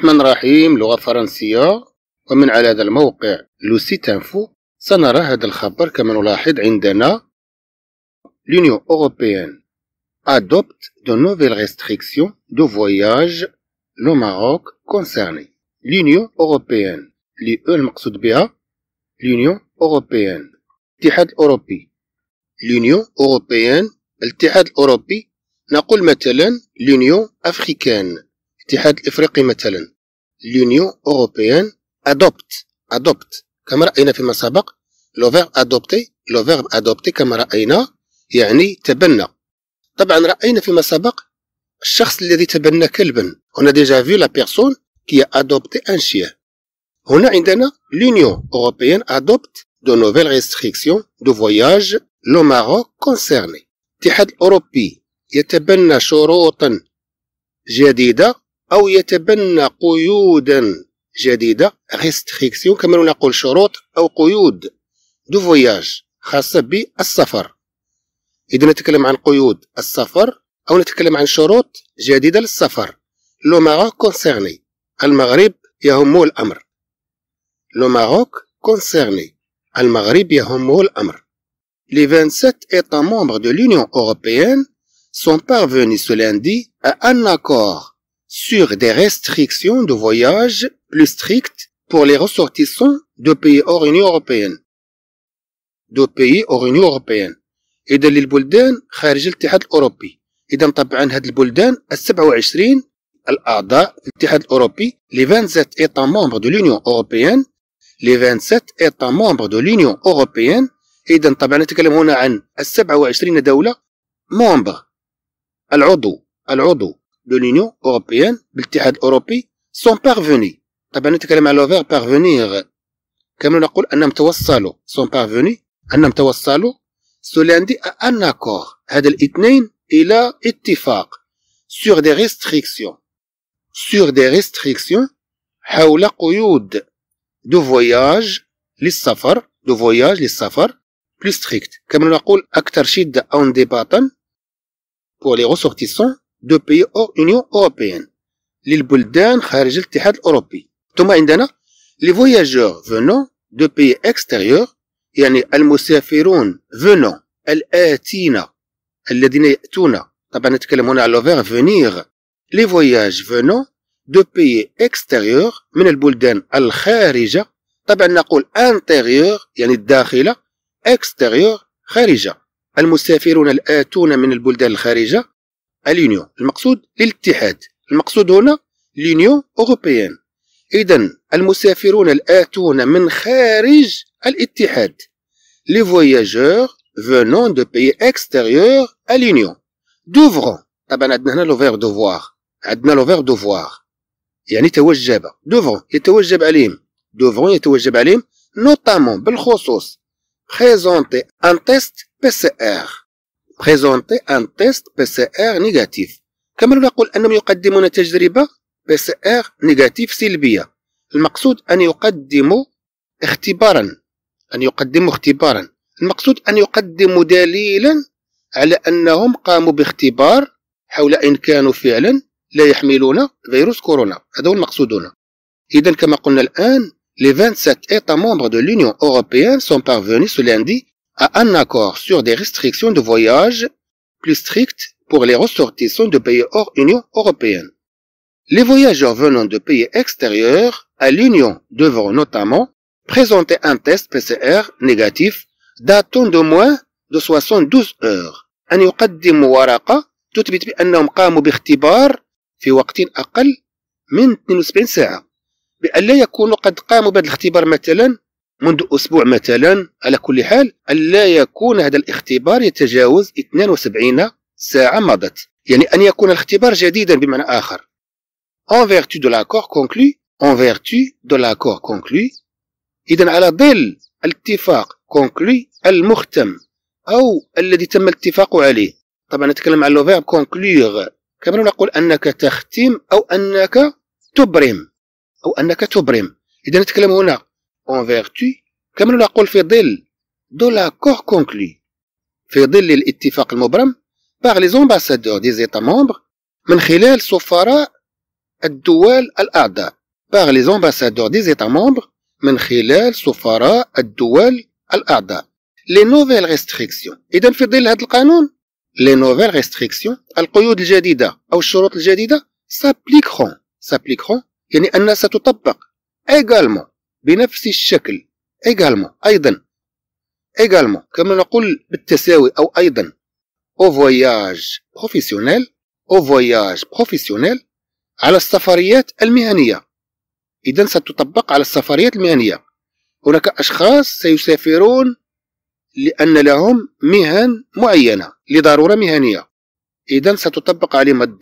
الرحمن الرحيم لغة فرنسية. ومن على هذا الموقع Le Site info سنرى هذا الخبر كما نلاحظ عندنا. l'Union européenne adopte de nouvelles restrictions de voyage le Maroc concerné l'Union européenne l'UE المقصود بها l'Union européenne الاتحاد الاوروبي l'Union européenne الاتحاد الاوروبي نقول مثلا l'Union africaine الاتحاد الإفريقي مثلا. l'Union européenne adopte. Adopte. كما رأينا فيما سبق le verbe adopter le verbe adopter كما رأينا يعني تبنى. طبعا رأينا فيما سبق الشخص الذي تبنى كلبا. هنا déjà vu la personne qui adoptait un chien هنا عندنا l'Union européenne adopte de nouvelles restrictions de voyage le Maroc concerné. الاتحاد الأوروبي يتبنى شروطا جديدة أو يتبنى قيودا جديدة restrictions كما نقول شروط أو قيود de voyage خاصة بالسفر. إذا نتكلم عن قيود السفر أو نتكلم عن شروط جديدة للسفر. le Maroc concerné المغرب يهمه الأمر. le Maroc concerné المغرب يهمه الأمر. Les 27 États membres de l'Union européenne sont parvenus ce lundi à un accord sur des restrictions de voyage plus strictes pour les ressortissants de pays hors Union européenne. de pays hors Union européenne. إذا للبلدان خارج الاتحاد الأوروبي. إذا طبعا هاد البلدان ال 27 الأعضاء في الاتحاد الأوروبي les 27 États membres de l'Union européenne les 27 États membres de l'Union européenne إذا طبعا نتكلم هنا عن ال 27 دولة membre العضو العضو de l'Union européenne بالاتحاد الأوروبي sont parvenus. طبعا نتكلم على فير parvenir. كما نقول أنهم توصلوا. Sont parvenus. أنهم توصلوا. سولاندي أن أكور هذا الاثنين إلى اتفاق. Sur des restrictions. Sur des restrictions حول قيود de voyage للسفر. de voyage للسفر. Plus strictes. كما نقول أكثر شدة أو انضباطا pour les ressortissants de pays hors Union européenne للبلدان خارج الاتحاد الأوروبي. ثم عندنا les voyageurs venant de pays extérieurs يعني المسافرون venant الآتين الذين يأتون. طبعا نتكلم هنا على verbe venir les voyageurs venant de pays extérieurs من البلدان الخارجة. طبعا نقول intérieur يعني الداخلة extérieur خارجة. المسافرون الآتون من البلدان الخارجة. à l'Union. المقصود للاتحاد المقصود هنا l'Union européenne. اذا المسافرون الآتون من خارج الاتحاد. les voyageurs venant de pays extérieurs à l'Union. Devront طبعا عندنا هنا le verbe devoir عندنا le verbe devoir يعني توجب. Devront يتوجب عليهم. Devront يتوجب عليهم. notamment بالخصوص. Présenter un test PCR présenter un test PCR négatif كما نقول أنهم يقدمون تجربة PCR négatif سلبية. المقصود أن يقدموا اختبارا أن يقدموا اختبارا. المقصود أن يقدموا دليلا على أنهم قاموا باختبار حول إن كانوا فعلا لا يحملون فيروس كورونا. هذا هو المقصود هنا. اذا كما قلنا الآن les 27 États membres de l'Union européenne sont parvenus ce lundi à un accord sur des restrictions de voyage plus strictes pour les ressortissants de pays hors Union européenne. Les voyageurs venant de pays extérieurs à l'Union devront notamment présenter un test PCR négatif datant de moins de 72 heures. أن يقدموا ورقة تثبت بأنهم قاموا باختبار في وقت أقل من 72 ساعة بأن لا يكونوا قد قاموا بهذا الاختبار مثلا منذ أسبوع مثلا على كل حال ألا يكون هذا الاختبار يتجاوز 72 ساعة مضت. يعني أن يكون الاختبار جديدا بمعنى آخر. En vertu de l'accord conclu en vertu de l'accord conclu. إذا على ظل الاتفاق conclu المختم أو الذي تم الاتفاق عليه. طبعا نتكلم عن لو conclure. كما نقول أنك تختم أو أنك تبرم. أو أنك تبرم. إذا نتكلم هنا en vertu كما نقول في ظل de l'accord conclu في ظل الاتفاق المبرم par les ambassadeurs des États membres من خلال سفراء الدول الأعضاء par les ambassadeurs des États membres من خلال سفراء الدول الأعضاء les nouvelles restrictions إذا في ظل هذا القانون les nouvelles restrictions القيود الجديدة أو الشروط الجديدة s'appliqueront s'appliqueront يعني أنها ستطبق également. بنفس الشكل. également أيضا. également كما نقول بالتساوي أو أيضا. Au voyage professionnel. Au voyage professionnel على السفريات المهنية. إذا ستطبق على السفريات المهنية. هناك أشخاص سيسافرون لأن لهم مهن معينة لضرورة مهنية. إذا ستطبق عليهم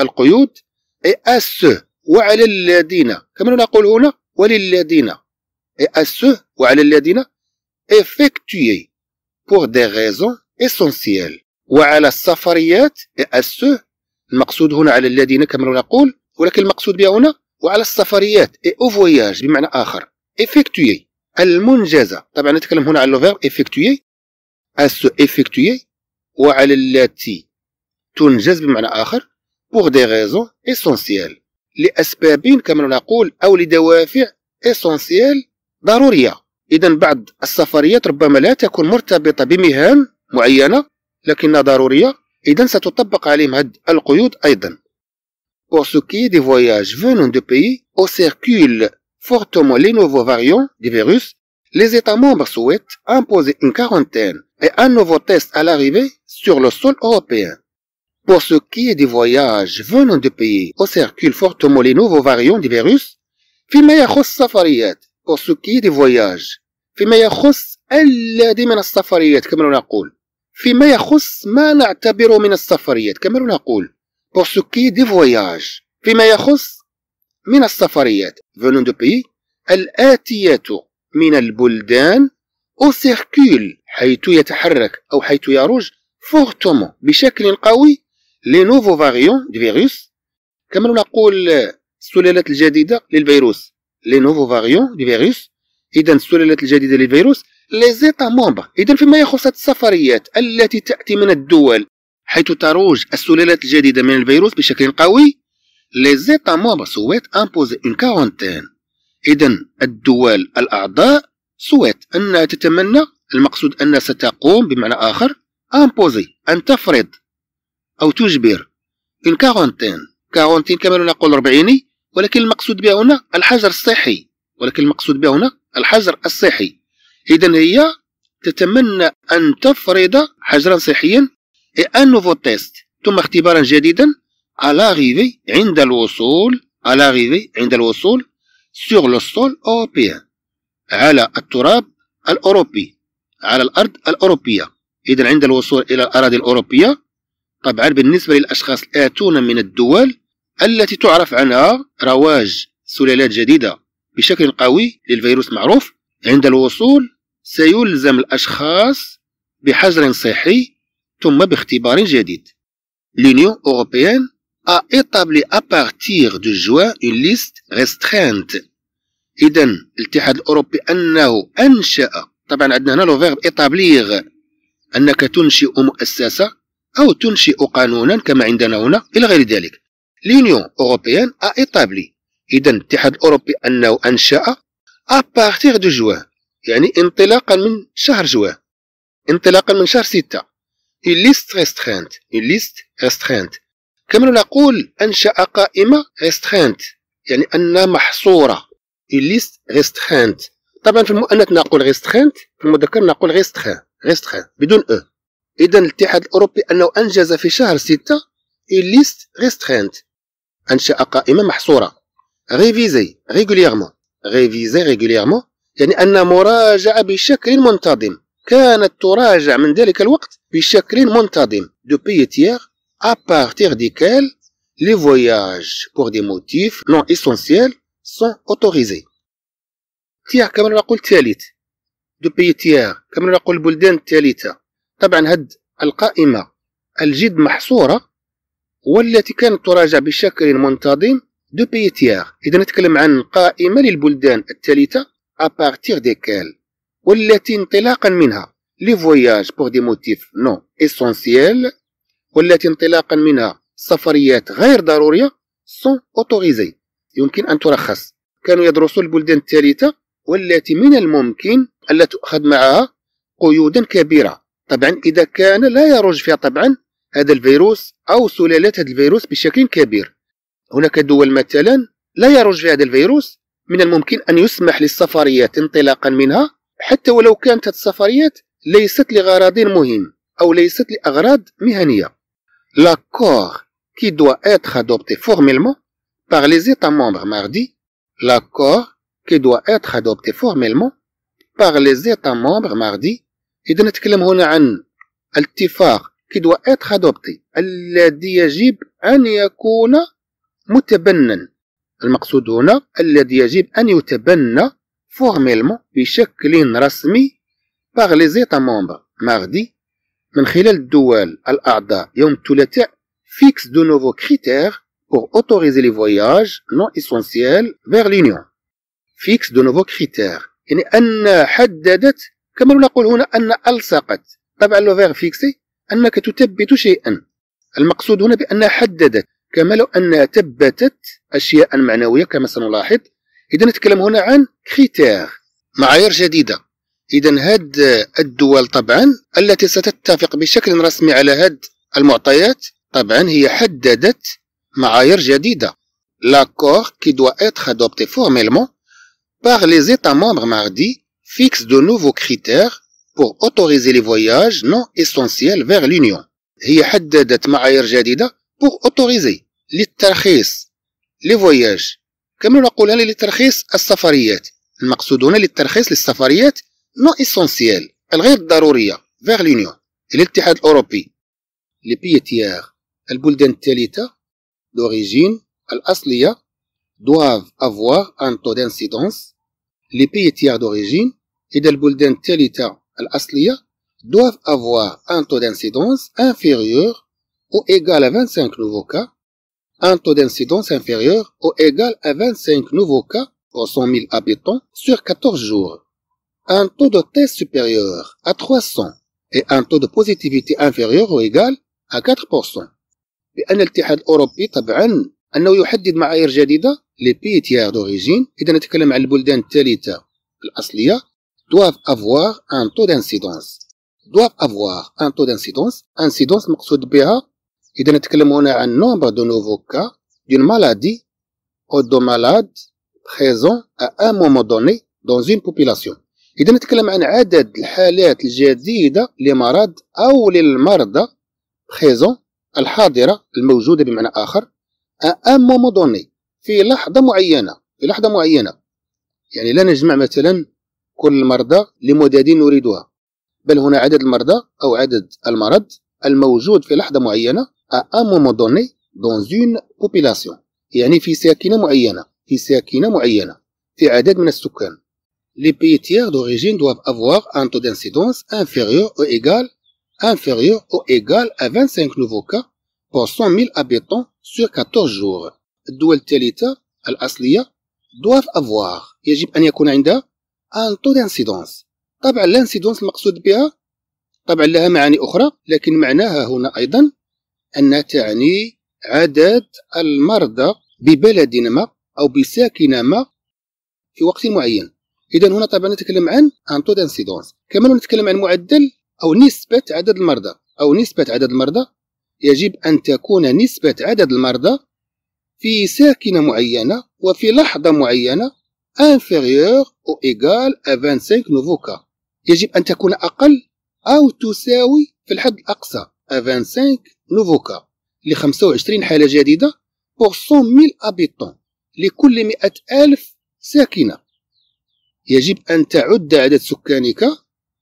القيود. et à ceux وعلى الذين. كما نقول هنا وللذين à ceux وعلى الذين effectués pour des raisons essentielles. وعلى السفريات à ceux المقصود هنا على الذين كما نقول ولكن المقصود بها هنا وعلى السفريات et aux voyages بمعنى آخر. Effectués المنجزة. طبعا نتكلم هنا على le verbe effectuer s'effectuer وعلى التي تنجز بمعنى آخر pour des raisons essentielles. لاسباب كما نقول أو لدوافع essentielles ضرورية اذا بعض السفريات ربما لا تكون مرتبطة بمهن معينة لكنها ضرورية إذا ستطبق عليهم هذه القيود أيضا Pour ce qui est des voyages venant de pays où circulent fortement les nouveaux variants du virus, les États membres souhaitent imposer une quarantaine et un nouveau test à l'arrivée sur le sol européen. Pour ce qui est des voyages venant de pays où circulent fortement les nouveaux variants du virus, pour ce qui est des voyages فيما يخص الذي من السفريات كما نقول. فيما يخص ما نعتبره من السفريات كما نقول. Pour ce qui est des voyages فيما يخص من السفريات venant de pays الآتية من البلدان où circulent حيث يتحرك أو حيث يروج fortement بشكل قوي les nouveaux variants du virus كما نقول السلالات الجديدة للفيروس. les nouveaux variants du virus إذا السلالات الجديدة للفيروس les États membres إذا فيما يخص السفريات التي تأتي من الدول حيث تروج السلالات الجديدة من الفيروس بشكل قوي les États membres souhaitent imposer une quarantaine إذا الدول الأعضاء souhaitent أنها تتمنى المقصود أنها ستقوم بمعنى آخر imposer أن تفرض. أو تجبر. une quarantaine quarantaine كما نقول أربعيني ولكن المقصود بها هنا الحجر الصحي. ولكن المقصود بها هنا الحجر الصحي. إذا هي تتمنى أن تفرض حجرا صحيا un nouveau test ثم اختبارا جديدا على عند الوصول على عند الوصول sur le sol européen على التراب الأوروبي على الأرض الأوروبية. اذا عند الوصول إلى الأراضي الأوروبية طبعا بالنسبة للأشخاص الآتون من الدول التي تعرف عنها رواج سلالات جديدة بشكل قوي للفيروس معروف عند الوصول سيلزم الأشخاص بحجر صحي ثم باختبار جديد. l'Union européenne a établi à partir de juin une liste restreinte. إذا الاتحاد الأوروبي أنه أنشأ طبعا عندنا هنا le verbe établir أنك تنشئ مؤسسة أو تنشئ قانونا كما عندنا هنا إلى غير ذلك. l'Union européenne a إذا الاتحاد الأوروبي أنه أنشأ à partir de juin يعني انطلاقا من شهر جوان. انطلاقا من شهر ستة. Une liste restreinte. Une liste restreinte. كما نقول أنشأ قائمة restreinte. يعني أنها محصورة. Une liste restreinte. طبعا في المؤنث نقول restreinte في المذكر نقول restreint. Restreint. بدون e إذا الاتحاد الأوروبي أنه أنجز في شهر ستة liste restreinte أنشأ قائمة محصورة. Réviser régulièrement. Réviser régulièrement يعني أن مراجعة بشكل منتظم. كانت تراجع من ذلك الوقت بشكل منتظم. Pays tiers à partir desquels les voyages pour des motifs non essentiels sont autorisés. تيار كما نقول ثالث دو بي تيار كما نقول البلدان الثالثة طبعا هاد القائمة الجد محصورة والتي كانت تراجع بشكل منتظم de pays tiers. إذا نتكلم عن قائمة للبلدان الثالثة partir desquels والتي انطلاقا منها les voyages pour des motifs non essentiels والتي انطلاقا منها سفريات غير ضرورية sont autorisés يمكن أن ترخص. كانوا يدرسون البلدان الثالثة والتي من الممكن ألا تؤخذ معها قيودا كبيرة. طبعا إذا كان لا يروج فيها طبعا هذا الفيروس أو سلالات هذا الفيروس بشكل كبير. هناك دول مثلا لا يروج فيها هذا الفيروس من الممكن أن يسمح للسفريات انطلاقا منها حتى ولو كانت السفريات ليست لغرض مهم أو ليست لأغراض مهنية. L'accord qui doit être adopté formellement par les États membres mardi, l'accord qui doit être adopté formellement par les États membres mardi. إذا نتكلم هنا عن الاتفاق qui qui doit être adopté الذي يجب أن يكون متبنى المقصود هنا الذي يجب أن يتبنى formellement بشكل رسمي par les États membres mardi من خلال الدول الأعضاء يوم الثلاثاء fixe de nouveaux critères pour autoriser les voyages non essentiels vers l'Union. fixe de nouveaux critères. يعني elle حددت كما نقول هنا أن ألصقت طبعا le verbe fixer أنك تثبت شيئا. المقصود هنا بأنها حددت كما لو أنها ثبتت أشياء معنوية كما سنلاحظ. إذا نتكلم هنا عن critères معايير جديدة. إذا هاد الدول طبعا التي ستتفق بشكل رسمي على هاد المعطيات طبعا هي حددت معايير جديدة. L'accord qui doit être adopté formellement par les États membres mardi fixe de nouveaux critères pour autoriser les voyages non essentiels vers l'Union هي حددت معايير جديدة pour autoriser للترخيص les voyages كما نقول هنا لترخيص السفريات المقصود هنا للترخيص للسفريات non essentielles الغير ضرورية vers l'Union الاتحاد الأوروبي les pays tiers البلدان الثالثة d'origine الأصلية doivent avoir un taux d'incidence les pays tiers d'origine إذا البلدان الثالثة الأصلية doivent avoir un taux d'incidence inférieur ou égal à 25 nouveaux cas un taux d'incidence inférieur ou égal à 25 nouveaux cas pour 100 000 habitants sur 14 jours un taux de test supérieur à 300 et un taux de positivité inférieur ou égal à 4% بأن الاتحاد الأوروبي طبعا أنه يحدد معايير جديدة les pays tiers d'origine. إذا نتكلم عن البلدان الثالثة الأصلية. doivent avoir un taux d'incidence doivent avoir un taux d'incidence incidence مقصود بها. إذا نتكلم هنا عن nombre de nouveaux cas d'une maladie ou de malades présents à un donné dans une population إذا نتكلم عن عدد الحالات الجديدة لمرض أو للمرضى présents الحاضرة الموجودة بمعنى آخر. un moment donné في لحظة معينة في لحظة معينة. يعني لا نجمع مثلا كل المرضى لمدد نريدها. بل هنا عدد المرضى أو عدد المرض الموجود في لحظة معينة un moment donné dans une population يعني في ساكنة معينة في ساكنة معينة في عدد من السكان. Les pays tiers d'origine doivent avoir un taux d'incidence inférieur ou égal inférieur ou égal à 25 nouveaux cas pour 100 000 habitants sur 14 jours. الدول الثالثة الأصلية doivent avoir يجب أن يكون عندها un taux d'incidence. طبعا ال incidence المقصود بها طبعا لها معاني أخرى لكن معناها هنا أيضا أنها تعني عدد المرضى ببلد ما أو بساكنة ما في وقت معين. إذا هنا طبعا نتكلم عن un taux d'incidence كما نتكلم عن معدل أو نسبة عدد المرضى أو نسبة عدد المرضى يجب أن تكون نسبة عدد المرضى في ساكنة معينة وفي لحظة معينة inférieur ou à 25 nouveaux cas. يجب أن تكون أقل أو تساوي في الحد الأقصى à 25 nouveaux cas ل 25 حالة جديدة pour 100 000 habitants لكل 100 ألف ساكنة. يجب أن تعد عدد سكانك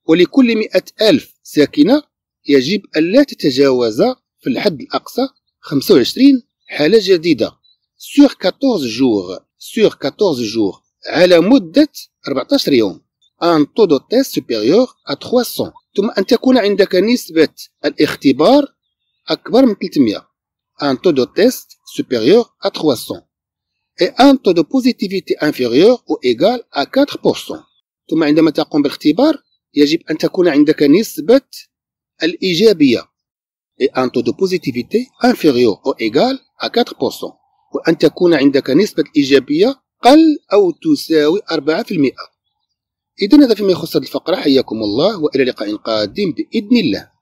ولكل مئة ألف ساكنة. يجب ألا تتجاوز في الحد الأقصى 25 حالة جديدة. sur 14 jours sur 14 jours على مدة 14 يوم. un taux de test supérieur à 300 ثم أن تكون عندك نسبة الاختبار أكبر من 300 un taux de test supérieur à 300 et un taux de positivité inférieur ou égal à 4% ثم عندما تقوم بالاختبار يجب أن تكون عندك نسبة الإيجابية. Et un taux de positivité inférieur ou égal à 4% وأن تكون عندك نسبة إيجابية قل أو تساوي 4% إذا هذا فيما يخص هذه الفقرة حياكم الله وإلى لقاء قادم بإذن الله